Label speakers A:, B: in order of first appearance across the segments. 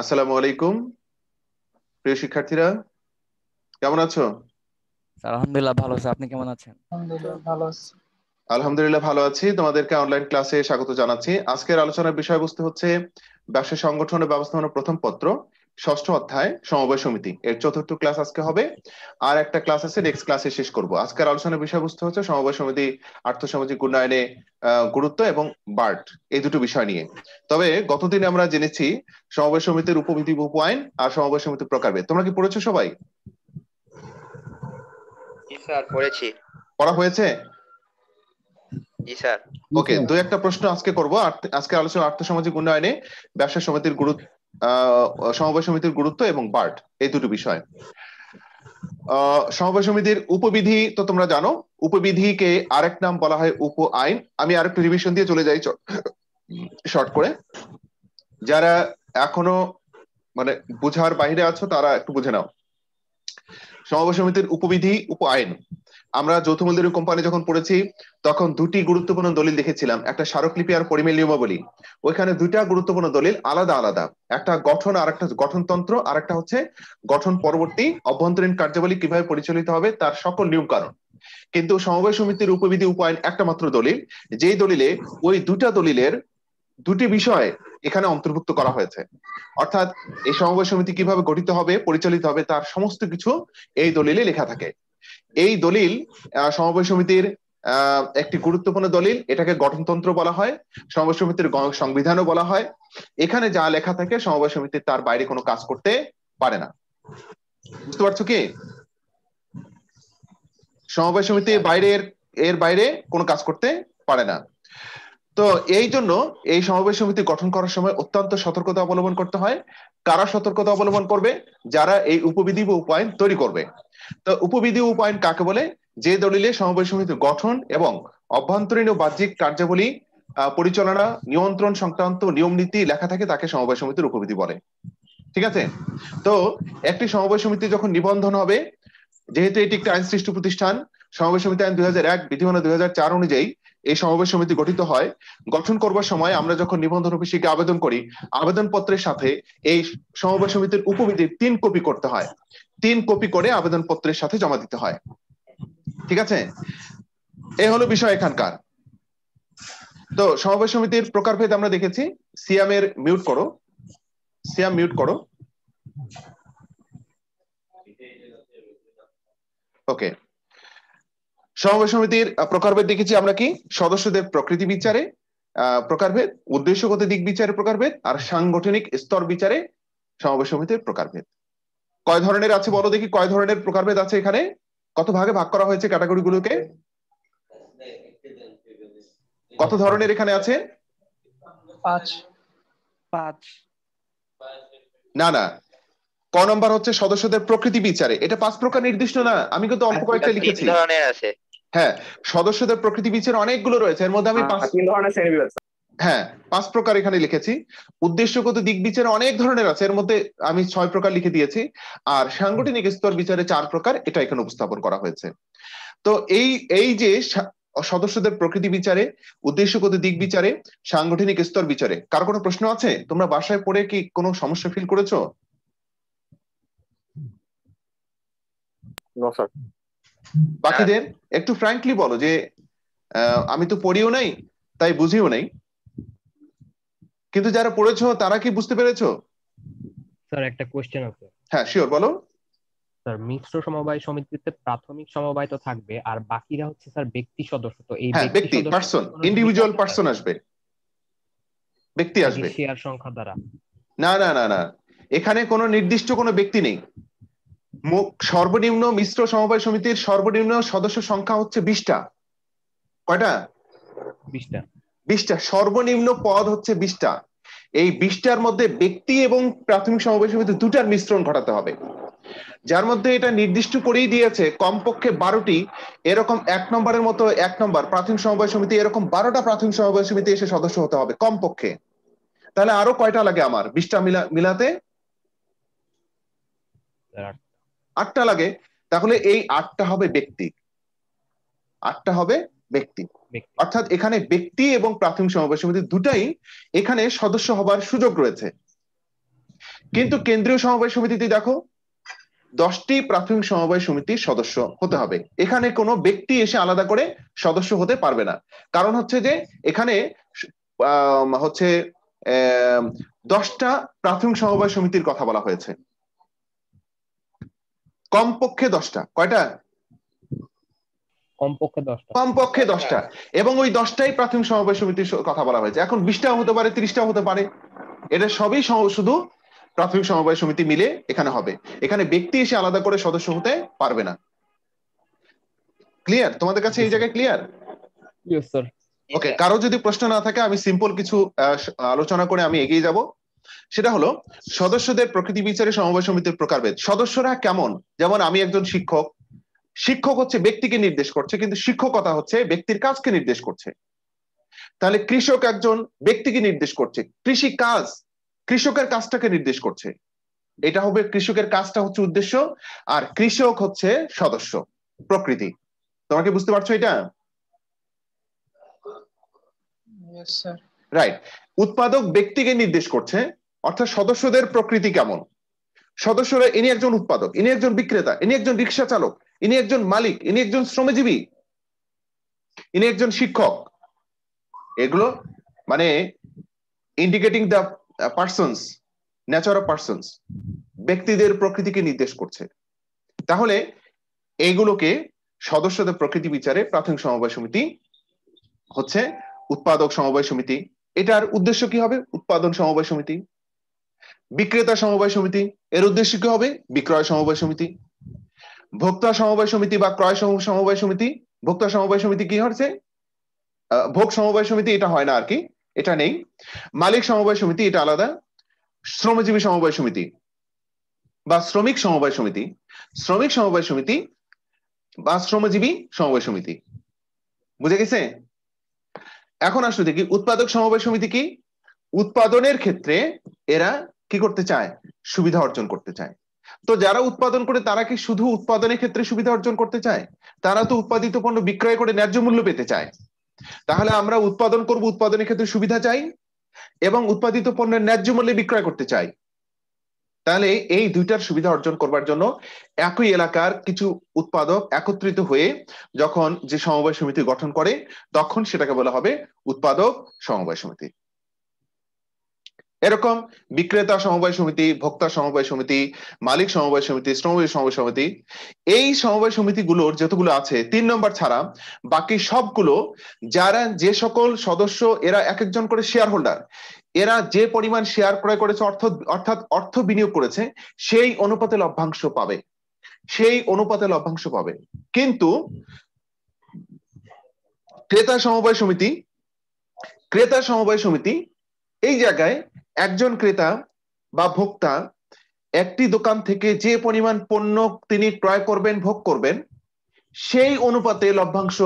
A: আসসালামু আলাইকুম। প্রিয় শিক্ষার্থীরা কেমন আছো?
B: আলহামদুলিল্লাহ ভালো আছি। আপনি কেমন আছেন?
C: আলহামদুলিল্লাহ ভালো আছি।
A: আলহামদুলিল্লাহ ভালো আছি। তোমাদেরকে অনলাইন ক্লাসে স্বাগত জানাচ্ছি। আজকের আলোচনার বিষয়বস্তু হচ্ছে ব্যবসা সংগঠন ও ব্যবস্থাপনা প্রথম পত্র। ষষ্ঠ অধ্যায় সমবায় সমিতি। এর চতুর্থ ক্লাস আজকে হবে। আর একটা ক্লাস আছে নেক্সট ক্লাসে শেষ করব। আজকের আলোচনার বিষয়বস্তু হচ্ছে সমবায় সমিতি আর্থসামাজিক উন্নয়নে গুরুত্ব এবং বার্ট এই দুটো বিষয় নিয়ে। তবে গতদিনে আমরা জেনেছি সমবায় সমিতির উপবিধি উপ আইন আর সমবায় সমিতির প্রকারভেদ। তোমরা কি পড়েছো সবাই?
D: স্যার পড়েছি।
A: পড়া হয়েছে?
D: জি স্যার।
A: ওকে দুই একটা প্রশ্ন আজকে করব। আজকে আলোচনা আর্থসামাজিক উন্নয়নে ব্যবসা সমিতির গুরুত্ব সমবায় সমিতির গুরুত্ব এবং বার্ট এই দুটো বিষয়। সমবায় সমিতির উপবিধি তো তোমরা জানো, উপবিধিকে আরেক নাম বলা হয় উপ আইন। আমি আরেকটু রিভিশন দিয়ে চলে যাই শর্ট করে। যারা এখনও মানে বুঝার বাইরে আছো, তারা একটু বুঝে নাও। সমবায় সমিতির উপবিধি, উপ আইন। আমরা যৌথ মূলধনী কোম্পানি যখন পড়েছি, তখন দুটি গুরুত্বপূর্ণ দলিল দেখেছিলাম। একটা স্মারকলিপি আর পরিমেল নিয়মাবলী। ওইখানে দুইটা গুরুত্বপূর্ণ দলিল আলাদা আলাদা। একটা গঠন আর একটা গঠনতন্ত্র, আর একটা হচ্ছে গঠন পরবর্তী অভ্যন্তরীণ কার্যাবলী কীভাবে পরিচালিত হবে তার সকল নিয়ম কারণ কিন্তু সমবায় সমিতির উপবিধি উপায়ন একটা মাত্র দলিল। যেই দলিলে ওই দুটা দলিলের দুটি বিষয় এখানে অন্তর্ভুক্ত করা হয়েছে। অর্থাৎ এই সমবায় সমিতি কীভাবে গঠিত হবে, পরিচালিত হবে তার সমস্ত কিছু এই দলিলে লেখা থাকে। এই দলিল সমবায় সমিতির একটি গুরুত্বপূর্ণ দলিল, এটাকে গঠনতন্ত্র বলা হয়, সমবায় সমিতির সংবিধানও বলা হয়। এখানে যা লেখা থাকে, সমবায় সমিতি তার বাইরে কোনো কাজ করতে পারে না। বুঝতে পারছ কি? সমবায় সমিতির বাইরের এর বাইরে কোনো কাজ করতে পারে না। তো এই জন্য এই সমবায় সমিতি গঠন করার সময় অত্যন্ত সতর্কতা অবলম্বন করতে হয়। কারা সতর্কতা অবলম্বন করবে? যারা এই উপবিধি বা উপায়ন তৈরি করবে। তো উপবিধি উপায়ন কাকে বলে? যে দলিলে সমবায় সমিতির গঠন এবং অভ্যন্তরীণ ও বাহ্যিক কার্যাবলী পরিচালনা, নিয়ন্ত্রণ সংক্রান্ত নিয়ম নীতি লেখা থাকে তাকে সমবায় সমিতির উপবিধি বলে। ঠিক আছে? তো একটি সমবায় সমিতি যখন নিবন্ধন হবে, যেহেতু এটি একটি আইন সৃষ্টি প্রতিষ্ঠান সমবায় সমিতি আইন দুই হাজার এক বিধিমানা দুই হাজার চার অনুযায়ী এই সমাবেশ সমিতি গঠিত হয়। গঠন করবার সময় আমরা যখন নিবন্ধন অফিসে আবেদন করি আবেদন পত্রের সাথে এই সমাবেশ সমিতির উপবিধির তিন কপি করতে হয়। তিন কপি করে আবেদন পত্রের সাথে জমা দিতে হয়। ঠিক আছে? এ হলো বিষয় এখানকার। তো সমাবেশ সমিতির প্রকারভেদ আমরা দেখেছি। সিয়ামের মিউট করো। সিয়াম মিউট করো। ওকে সমাবেশ সমিতির প্রকারভেদ দেখেছি আমরা কি? সদস্যদের প্রকৃতি বিচারে প্রকারভেদ, উদ্দেশ্যগত দিক বিচারে প্রকারভেদ, আর সাংগঠনিক স্তর বিচারে সমাবেশ সমিতির প্রকারভেদ। কয় ধরনের আছে বলো দেখি কয় ধরনের প্রকারভেদ আছে এখানে? কত ভাগে ভাগ করা হয়েছে ক্যাটাগরি গুলোকে কত ধরনের এখানে আছে?
C: পাঁচ।
B: পাঁচ।
A: না না। ক নম্বর হচ্ছে সদস্যদের প্রকৃতি বিচারে। এটা পাঁচ প্রকার নির্দিষ্ট না আমি কিন্তু অল্প কয়েকটা লিখেছি। হ্যাঁ সদস্যদের প্রকৃতি বিচার অনেকগুলো রয়েছে। এর মধ্যে আমি পাঁচ
E: তিন ধরনের শ্রেণীবিভাগ।
A: হ্যাঁ পাঁচ প্রকার এখানে লিখেছি। উদ্দেশ্যগত দিক বিচারে অনেক ধরনের আছে এর মধ্যে আমি ছয় প্রকার লিখে দিয়েছি। আর সাংগঠনিক স্তর বিচারে চার প্রকার এটা এখানে উপস্থাপন করা হয়েছে। তো এই এই যে সদস্যদের প্রকৃতি বিচারে উদ্দেশ্যগত দিক বিচারে সাংগঠনিক স্তর বিচারে কার কোনো প্রশ্ন আছে? তোমরা বাসায় পড়ে কি কোনো সমস্যা ফিল করেছ? বাকিদের একটু ফ্র্যাঙ্কলি বলো যে আমি তো পড়িও নাই তাই বুঝিও নাই। কিন্তু যারা পড়েছো তারা কি বুঝতে পেরেছ?
F: স্যার একটা কোশ্চেন আছে।
A: হ্যাঁ শিওর বলো।
F: স্যার মিশ্র সমবায় সমিতিতে প্রাথমিক সমবায় তো থাকবে আর বাকিরা হচ্ছে স্যার ব্যক্তি সদস্য। তো এই
A: হ্যাঁ ব্যক্তি পার্সন ইন্ডিভিজুয়াল পার্সন আসবে। ব্যক্তি আসবে।
F: শেয়ার সংখ্যা দ্বারা।
A: না না না না। এখানে কোনো নির্দিষ্ট কোনো ব্যক্তি নেই। সর্বনিম্ন মিশ্র সমবায় সমিতির সর্বনিম্ন সদস্য সংখ্যা হচ্ছে বিশটা। কয়টা?
F: বিশটা।
A: বিশটা, সর্বনিম্ন পদ হচ্ছে বিশটা। এই বিশটার মধ্যে ব্যক্তি এবং প্রাথমিক সমবায় সমিতি দুটার মিশ্রণ ঘটাতে হবে। যার মধ্যে এটা নির্দিষ্ট করেই দিয়েছে, কমপক্ষে বারোটি, এরকম এক নম্বরের মতো এক নম্বর প্রাথমিক সমবায় সমিতি, এরকম বারোটা প্রাথমিক সমবায় সমিতি এসে সদস্য হতে হবে কমপক্ষে। তাহলে আরও কয়টা লাগে আমার? বিশটা মিলা, মিলাতে? আটটা লাগে। তাহলে এই আটটা হবে ব্যক্তি। আটটা হবে ব্যক্তি। অর্থাৎ এখানে ব্যক্তি এবং প্রাথমিক সমবায় সমিতি দুটাই এখানে সদস্য হবার সুযোগ রয়েছে। কিন্তু কেন্দ্রীয় সমবায় সমিতিতে দেখো দশটি প্রাথমিক সমবায় সমিতির সদস্য হতে হবে। এখানে কোনো ব্যক্তি এসে আলাদা করে সদস্য হতে পারবে না। কারণ হচ্ছে যে এখানে হচ্ছে দশটা প্রাথমিক সমবায় সমিতির কথা বলা হয়েছে। কমপক্ষে দশটা। কয়টা?
F: কমপক্ষে দশটা।
A: কমপক্ষে দশটা। এবং ওই দশটাই প্রাথমিক সমবায় সমিতির কথা বলা হয়েছে। এখন বিশটাও হতে পারে ত্রিশটাও হতে পারে। এটা সবই শুধু প্রাথমিক সমবায় সমিতি মিলে এখানে হবে। এখানে ব্যক্তি এসে আলাদা করে সদস্য হতে পারবে না। ক্লিয়ার তোমাদের কাছে এই জায়গায় ক্লিয়ার
F: স্যার
A: ওকে কারও যদি প্রশ্ন না থাকে আমি সিম্পল কিছু আহ, আলোচনা করে আমি এগিয়ে যাব। সেটা হলো সদস্যদের প্রকৃতি বিচারে সমবায় সমিতির প্রকারভেদ। সদস্যরা কেমন? যেমন আমি একজন শিক্ষক শিক্ষক হচ্ছে ব্যক্তিকে নির্দেশ করছে কিন্তু শিক্ষকতা হচ্ছে ব্যক্তির কাজকে নির্দেশ করছে। তাহলে কৃষক একজন ব্যক্তিকে নির্দেশ করছে কৃষি কাজ কৃষকের কাজটাকে নির্দেশ করছে। এটা হবে কৃষকের কাজটা হচ্ছে উদ্দেশ্য আর কৃষক হচ্ছে সদস্য প্রকৃতি। তোমাকে বুঝতে পারছ এটা? রাইট উৎপাদক ব্যক্তিকে নির্দেশ করছে অর্থাৎ সদস্যদের প্রকৃতি কেমন? সদস্যরা ইনি একজন উৎপাদক ইনি একজন বিক্রেতা ইনি একজন রিক্সা চালক ইনি একজন মালিক, ইনি একজন শ্রমজীবী, ইনি একজন শিক্ষক। এগুলো মানে indicating the persons nature of persons ব্যক্তিদের প্রকৃতিকে নির্দেশ করছে। তাহলে এইগুলোকে সদস্যদের প্রকৃতি বিচারে প্রাথমিক সমবায় সমিতি হচ্ছে উৎপাদক সমবায় সমিতি। এটার উদ্দেশ্য কি হবে? উৎপাদন সমবায় সমিতি। বিক্রেতা সমবায় সমিতি, এর উদ্দেশ্য কি হবে? বিক্রয় সমবায় সমিতি। ভোক্তা সমবায় সমিতি বা ক্রয় সমবায় সমিতি, ভোক্তা সমবায় সমিতি কি হচ্ছে? ভোগ সমবায় সমিতি এটা হয় না আর কি, এটা নেই। মালিক সমবায় সমিতি এটা আলাদা, শ্রমজীবী সমবায় সমিতি বা শ্রমিক সমবায় সমিতি। শ্রমিক সমবায় সমিতি বা শ্রমজীবী সমবায় সমিতি। বুঝে গেছে? এখন আসলে দেখি, উৎপাদক সমবায় সমিতি কি? উৎপাদনের ক্ষেত্রে এরা কি করতে চায়? সুবিধা অর্জন করতে চায়। তো যারা উৎপাদন করে, তারা কি শুধু উৎপাদনের ক্ষেত্রে সুবিধা অর্জন করতে চায়? তারা তো উৎপাদিত পণ্য বিক্রয় করে ন্যায্য মূল্য পেতে চায়। তাহলে আমরা উৎপাদন করব, উৎপাদনের ক্ষেত্রে সুবিধা চাই এবং উৎপাদিত পণ্যের ন্যায্য মূল্যে বিক্রয় করতে চাই। তাহলে এই দুইটার সুবিধা অর্জন করবার জন্য একই এলাকার কিছু উৎপাদক একত্রিত হয়ে যখন যে সমবায় সমিতি গঠন করে, তখন সেটাকে বলা হবে উৎপাদক সমবায় সমিতি। এরকম বিক্রেতা সমবায় সমিতি, ভোক্তা সমবায় সমিতি, মালিক সমবায় সমিতি শ্রমিক সমবায় সমিতি, এই সমবায় সমিতিগুলোর যতগুলো আছে, তিন নম্বর ছাড়া বাকি সবগুলো, যারা যে সকল সদস্য, এরা এক একজন করে শেয়ার হোল্ডার এরা যে পরিমাণ শেয়ার ক্রয় করেছে, অর্থ, অর্থাৎ অর্থ বিনিয়োগ করেছে, সেই অনুপাতে লভ্যাংশ পাবে। সেই অনুপাতে লভ্যাংশ পাবে। কিন্তু ক্রেতা সমবায় সমিতি, ক্রেতা সমবায় সমিতি, এই জায়গায় একজন ক্রেতা বা ভোক্তা একটি দোকান থেকে যে পরিমাণ পণ্য তিনি ক্রয় করবেন ভোগ করবেন সেই অনুপাতে লভ্যাংশ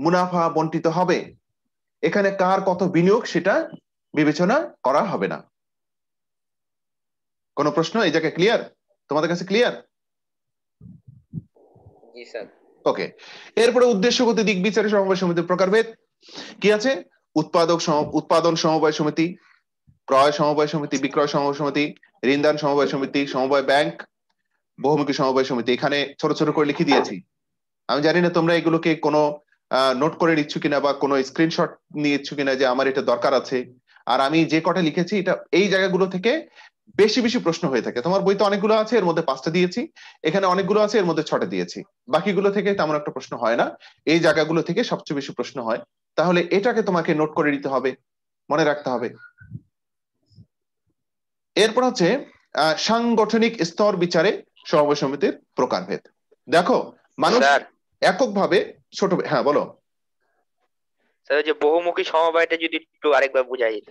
A: মুনাফা বন্টিত হবে। এখানে কার কত বিনিয়োগ সেটা বিবেচনা করা হবে না। কোনো প্রশ্ন? এই জায়গায় ক্লিয়ার তোমাদের কাছে ক্লিয়ার ওকে এরপরে উদ্দেশ্যগত দিক বিচারে সমবায় সমিতির প্রকারভেদ কি আছে? উৎপাদক উৎপাদন সমবায় সমিতি। ক্রয় সমবায় সমিতি, বিক্রয় সমবায় সমিতি, ঋণদান সমবায় সমিতি, সমবায় ব্যাংক, বহুমুখী সমবায় সমিতি। এখানে ছোট ছোট করে লিখে দিয়েছি। আমি জানি না তোমরা এগুলোকে কোনো নোট করে নিচ্ছ কিনা বা কোনো স্ক্রিনশট নিয়েছ কিনা যে আমার এটা দরকার আছে। আর আমি যে কটা লিখেছি, এটা এই জায়গাগুলো থেকে বেশি বেশি প্রশ্ন হয়ে থাকে। তোমার বইতে অনেকগুলো আছে, এর মধ্যে পাঁচটা দিয়েছি। এখানে অনেকগুলো আছে, এর মধ্যে ছটা দিয়েছি। বাকিগুলো থেকে তেমন একটা প্রশ্ন হয় না। এই জায়গাগুলো থেকে সবচেয়ে বেশি প্রশ্ন হয়। তাহলে এটাকে তোমাকে নোট করে নিতে হবে। মনে রাখতে হবে। এরপর হচ্ছে সাংগঠনিক স্তর বিচারে সমবায় সমিতির প্রকারভেদ দেখো মানুষ এককভাবে ছোট হ্যাঁ বলো।
D: যে বহুমুখী সমবায়টা যদি একটু আরেকবার যেত।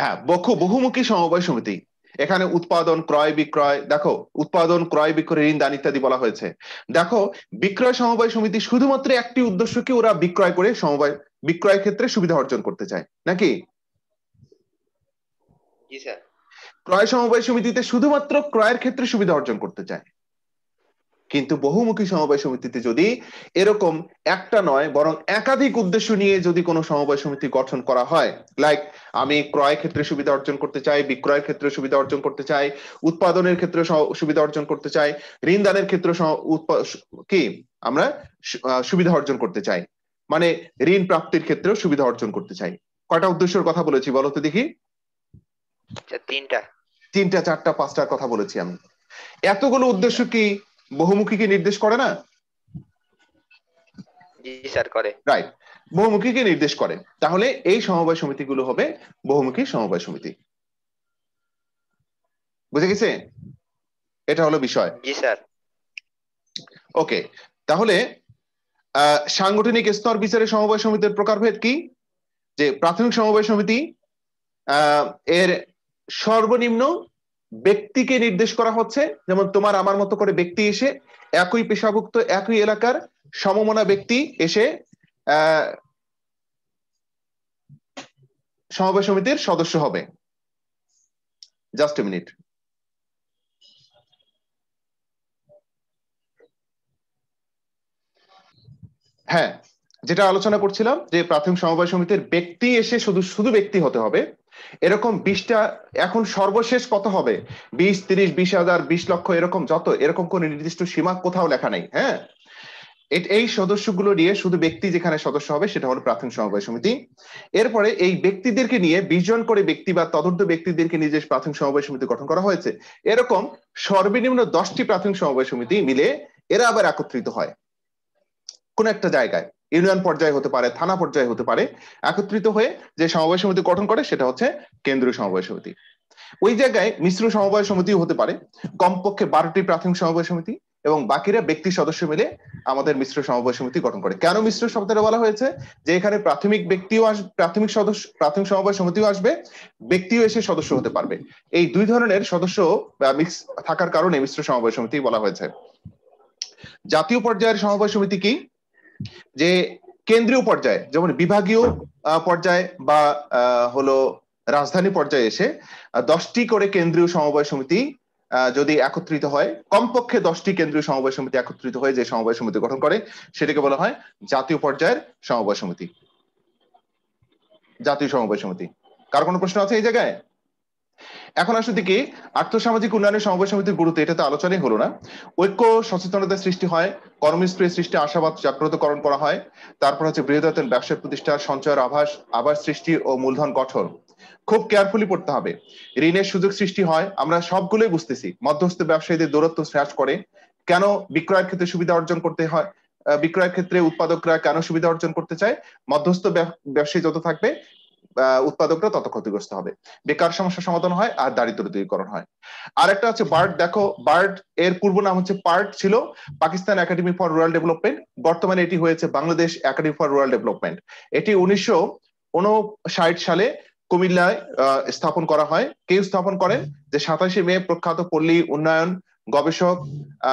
A: হ্যাঁ বহু বহুমুখী সমবায় সমিতি। এখানে উৎপাদন ক্রয় বিক্রয় দেখো উৎপাদন ক্রয় বিক্রয় ঋণ দান ইত্যাদি বলা হয়েছে। দেখো বিক্রয় সমবায় সমিতি শুধুমাত্র একটি উদ্দেশ্যকে ওরা বিক্রয় করে সমবায় বিক্রয় ক্ষেত্রে সুবিধা অর্জন করতে চায় নাকি?
D: জি স্যার।
A: ক্রয় সমবায় সমিতিতে শুধুমাত্র ক্রয়ের ক্ষেত্রে সুবিধা অর্জন করতে চায়। কিন্তু বহুমুখী সমবায় সমিতিতে যদি এরকম একটা নয়, বরং একাধিক উদ্দেশ্য নিয়ে যদি কোনো সমবায় সমিতি গঠন করা হয় লাইক আমি ক্রয় ক্ষেত্রে সুবিধা অর্জন করতে চাই, বিক্রয়ের ক্ষেত্রে সুবিধা অর্জন করতে চাই, উৎপাদনের ক্ষেত্রে সুবিধা অর্জন করতে চাই, ঋণ দানের ক্ষেত্রে কি? আমরা সুবিধা অর্জন করতে চাই। মানে ঋণ প্রাপ্তির ক্ষেত্রেও সুবিধা অর্জন করতে চাই। কয়টা উদ্দেশ্যের কথা বলেছি বলো তো দেখি।
D: তিনটা।
A: তিনটা চারটা পাঁচটার কথা বলেছি আমি। এতগুলো উদ্দেশ্য কি বহুমুখীকে নির্দেশ করে না?
D: জি স্যার করে।
A: রাইট বহুমুখীকে নির্দেশ করে? তাহলে এই সমবায় সমিতিগুলো হবে বহুমুখী সমবায় সমিতি। বুঝে গেছে? এটা হলো বিষয়।
D: জি স্যার।
A: ওকে তাহলে আহ, সাংগঠনিক স্তর বিচারে সমবায় সমিতির প্রকারভেদ কি? যে প্রাথমিক সমবায় সমিতি আহ, এর সর্বনিম্ন ব্যক্তিকে নির্দেশ করা হচ্ছে, যেমন তোমার আমার মতো করে ব্যক্তি এসে একই পেশাভুক্ত, একই এলাকার সমমনা ব্যক্তি এসে, আহ, সমবায় সমিতির সদস্য হবে। জাস্ট মিনিট হ্যাঁ যেটা আলোচনা করছিলাম যে প্রাথমিক সমবায় সমিতির ব্যক্তি এসে শুধু শুধু ব্যক্তি হতে হবে। এরকম বিশটা, এখন সর্বশেষ কত হবে? বিশ, তিরিশ, বিশ হাজার, বিশ লক্ষ, এরকম যত, এরকম কোন নির্দিষ্ট সীমা কোথাও লেখা নেই হ্যাঁ? এই সদস্যগুলো নিয়ে শুধু ব্যক্তি যেখানে সদস্য হবে সেটা হলো প্রাথমিক সমবায় সমিতি। এরপরে এই ব্যক্তিদেরকে নিয়ে বিশ জন করে ব্যক্তি বা তদন্ত ব্যক্তিদেরকে নিয়ে যে প্রাথমিক সমবায় সমিতি গঠন করা হয়েছে, এরকম সর্বনিম্ন দশটি প্রাথমিক সমবায় সমিতি মিলে এরা আবার একত্রিত হয়। কোন একটা জায়গায়। ইউনিয়ন পর্যায়ে হতে পারে, থানা পর্যায়ে হতে পারে, একত্রিত হয়ে যে সমবায় সমিতি গঠন করে সেটা হচ্ছে কেন্দ্রীয় সমবায় সমিতি। ওই জায়গায় মিশ্র সমবায় সমিতিও হতে পারে, কমপক্ষে বারোটি প্রাথমিক সমবায় সমিতি এবং বাকিরা ব্যক্তি সদস্য মিলে আমাদের মিশ্র সমবায় সমিতি গঠন করে। কেন মিশ্র শব্দটা বলা হয়েছে? যে এখানে প্রাথমিক ব্যক্তিও আস, প্রাথমিক সদস্য, প্রাথমিক সমবায় সমিতিও আসবে, ব্যক্তিও এসে সদস্য হতে পারবে। এই দুই ধরনের সদস্য মিক্স থাকার কারণে মিশ্র সমবায় সমিতি বলা হয়েছে। জাতীয় পর্যায়ের সমবায় সমিতি কি? যে কেন্দ্রীয় পর্যায়ে, যেমন বিভাগীয় পর্যায়ে বা হলো রাজধানী পর্যায়ে এসে দশটি করে কেন্দ্রীয় সমবায় সমিতি যদি একত্রিত হয়, কমপক্ষে দশটি কেন্দ্রীয় সমবায় সমিতি একত্রিত হয়ে যে সমবায় সমিতি গঠন করে, সেটাকে বলা হয় জাতীয় পর্যায়ের সমবায় সমিতি। জাতীয় সমবায় সমিতি। কার কোনো প্রশ্ন আছে এই জায়গায়? এখন আসলে কি আর্থসামাজিক উন্নয়নের সমবায় সমিতির গুরুত্ব, এটা তো আলোচনাই হলো না। ঐক্য সচেতনতা সৃষ্টি হয় কর্মস্প্রে সৃষ্টি, আশাবাদ জাগ্রতকরণ করা হয়। তারপর হচ্ছে বৃহদায়তন ব্যবসায় প্রতিষ্ঠা সঞ্চয়ের আভাস আবাস সৃষ্টি ও মূলধন গঠন। খুব কেয়ারফুলি পড়তে হবে। ঋণের সুযোগ সৃষ্টি হয়, আমরা সবগুলোই বুঝতেছি। মধ্যস্থ ব্যবসায়ীদের দূরত্ব হ্রাস করে। কেন বিক্রয়ের ক্ষেত্রে সুবিধা অর্জন করতে হয়? বিক্রয়ের ক্ষেত্রে উৎপাদকরা কেন সুবিধা অর্জন করতে চায়? মধ্যস্থ ব্যবসায়ী যত থাকবে উৎপাদকরা তত ক্ষতিগ্রস্ত হবে। বেকার সমস্যা সমাধান হয় আর দারিদ্র দূরীকরণ হয়। আর একটা হচ্ছে বার্ড, দেখো, বার্ড এর পূর্ব নাম হচ্ছে পার্ট ছিল Pakistan academy for rural development. বর্তমানে এটি হয়েছে Bangladesh academy for rural development. এটি উনিশশো উনষাট সালে কুমিল্লায় স্থাপন করা হয়। কে স্থাপন করেন? যে সাতাশে মে প্রখ্যাত পল্লী উন্নয়ন গবেষক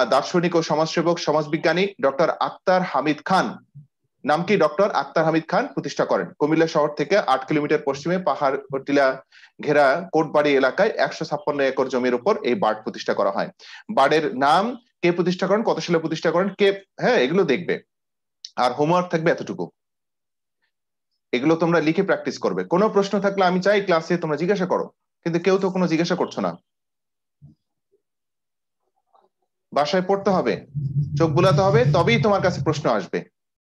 A: দার্শনিক ও সমাজসেবক, সমাজবিজ্ঞানী ডক্টর আক্তার হামিদ খান। নাম কি ডক্টর আক্তার হামিদ খান? প্রতিষ্ঠা করেন। কুমিল্লা শহর থেকে আট কিলোমিটার পশ্চিমে পাহাড় টিলা ঘেরা কোটবাড়ি এলাকায় একশো ছাপ্পান্ন একর জমির উপর এই বার্ড প্রতিষ্ঠা করা হয়। বার্ডের নাম কে প্রতিষ্ঠা করেন? কত সালে প্রতিষ্ঠা করেন? কে হ্যাঁ এগুলো দেখবে। আর হোমওয়ার্ক থাকবে এতটুকু। এগুলো তোমরা লিখে প্র্যাকটিস করবে। কোনো প্রশ্ন থাকলে আমি চাই ক্লাসে তোমরা জিজ্ঞাসা করো। কিন্তু কেউ তো কোনো জিজ্ঞাসা করছ না। বাসায় পড়তে হবে। চোখ বুলাতে হবে, তবেই তোমার কাছে প্রশ্ন আসবে।